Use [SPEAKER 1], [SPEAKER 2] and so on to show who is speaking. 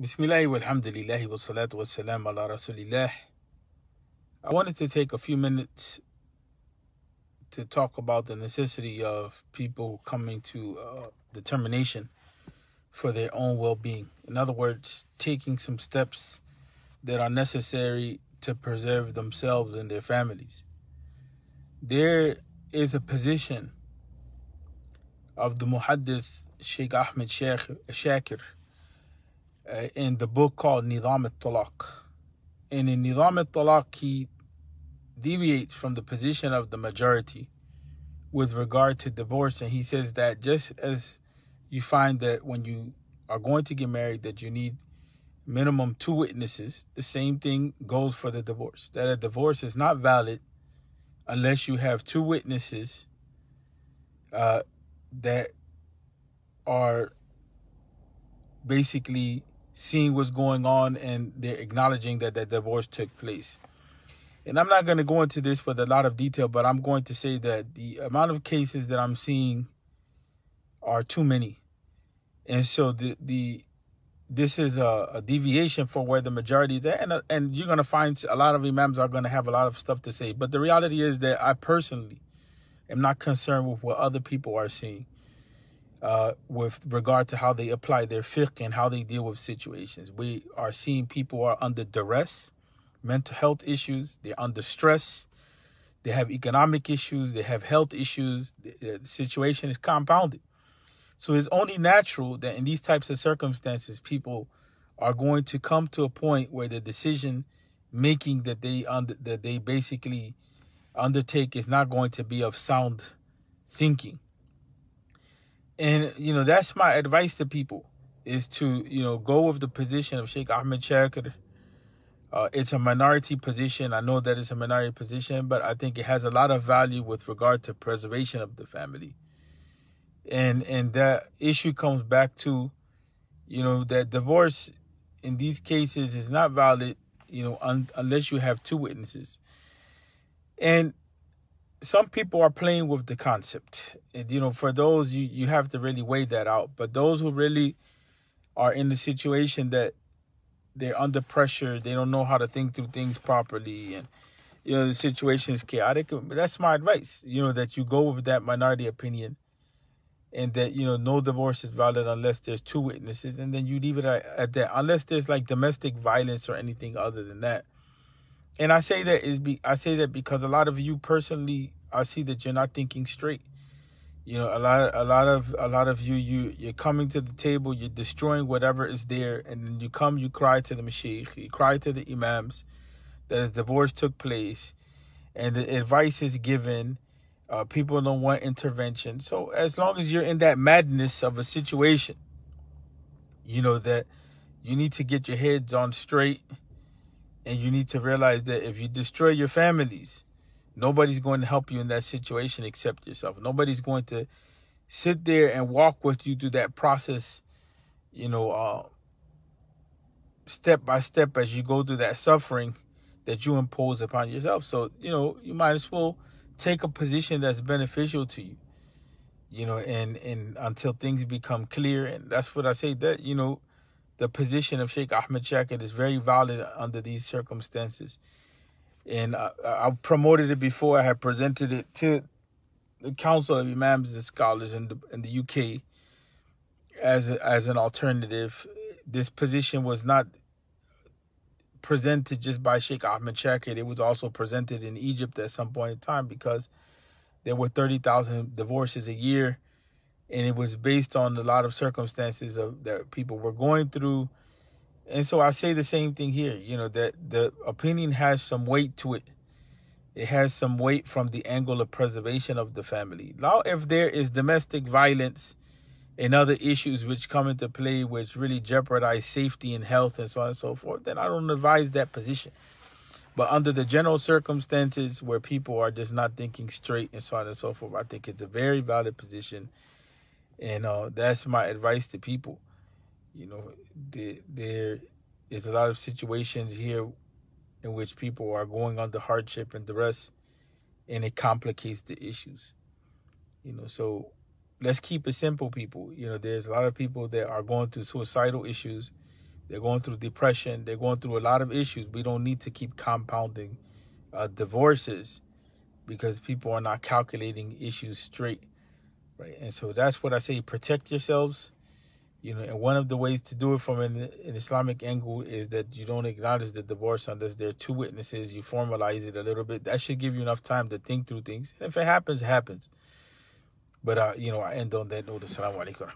[SPEAKER 1] Bismillah walhamdulillah wa salatu wa salam ala rasulillah. I wanted to take a few minutes to talk about the necessity of people coming to uh, determination for their own well-being. In other words, taking some steps that are necessary to preserve themselves and their families. There is a position of the muhaddith Sheikh Ahmed Sheikh Shakir uh, in the book called Nizam al-Talaq. And in Nizam al-Talaq, he deviates from the position of the majority with regard to divorce. And he says that just as you find that when you are going to get married, that you need minimum two witnesses, the same thing goes for the divorce. That a divorce is not valid unless you have two witnesses uh, that are basically seeing what's going on and they're acknowledging that that divorce took place. And I'm not going to go into this with a lot of detail, but I'm going to say that the amount of cases that I'm seeing are too many. And so the the this is a, a deviation for where the majority is at. And, uh, and you're going to find a lot of imams are going to have a lot of stuff to say. But the reality is that I personally am not concerned with what other people are seeing uh, with regard to how they apply their fiqh and how they deal with situations. We are seeing people are under duress, mental health issues, they're under stress, they have economic issues, they have health issues. The, the situation is compounded. So it's only natural that in these types of circumstances, people are going to come to a point where the decision making that they under, that they basically undertake is not going to be of sound thinking and, you know, that's my advice to people is to, you know, go with the position of Sheikh Ahmed Shakir. Uh, it's a minority position. I know that it's a minority position, but I think it has a lot of value with regard to preservation of the family. And and that issue comes back to, you know, that divorce in these cases is not valid, you know, un- unless you have two witnesses. And some people are playing with the concept. And, you know, for those you you have to really weigh that out. But those who really are in the situation that they're under pressure, they don't know how to think through things properly, and you know the situation is chaotic. That's my advice. You know that you go with that minority opinion, and that you know no divorce is valid unless there's two witnesses, and then you leave it at, at that. Unless there's like domestic violence or anything other than that and I say that is be I say that because a lot of you personally, I see that you're not thinking straight. You know, a lot, a lot of, a lot of you, you, you're coming to the table, you're destroying whatever is there, and then you come, you cry to the mashaykh, you cry to the imams that the divorce took place, and the advice is given. Uh, people don't want intervention. So as long as you're in that madness of a situation, you know that you need to get your heads on straight and you need to realize that if you destroy your families, nobody's going to help you in that situation except yourself. Nobody's going to sit there and walk with you through that process, you know, uh, step by step as you go through that suffering that you impose upon yourself. So, you know, you might as well take a position that's beneficial to you, you know, and, and until things become clear. And that's what I say that, you know, the position of Sheikh Ahmed Shakir is very valid under these circumstances. And I, promoted it before. I had presented it to the Council of Imams and Scholars in the, in the UK as a, as an alternative. This position was not presented just by Sheikh Ahmed Shakir. It was also presented in Egypt at some point in time because there were 30,000 divorces a year and it was based on a lot of circumstances of that people were going through. And so i say the same thing here you know that the opinion has some weight to it. It has some weight from the angle of preservation of the family. Now if there is domestic violence and other issues which come into play which really jeopardize safety and health and so on and so forth then i don't advise that position. But under the general circumstances where people are just not thinking straight and so on and so forth i think it's a very valid position and uh, that's my advice to people. You know, there, there is a lot of situations here in which people are going under hardship and duress, and it complicates the issues. You know, so let's keep it simple, people. You know, there's a lot of people that are going through suicidal issues They're going through depression. They're going through a lot of issues. We don't need to keep compounding uh, divorces because people are not calculating issues straight, right? And so that's what I say: protect yourselves. You know, and one of the ways to do it from an, an Islamic angle is that you don't acknowledge the divorce unless there are two witnesses. You formalize it a little bit. That should give you enough time to think through things. And if it happens, it happens. But uh, you know, I end on that note. Assalamu alaikum.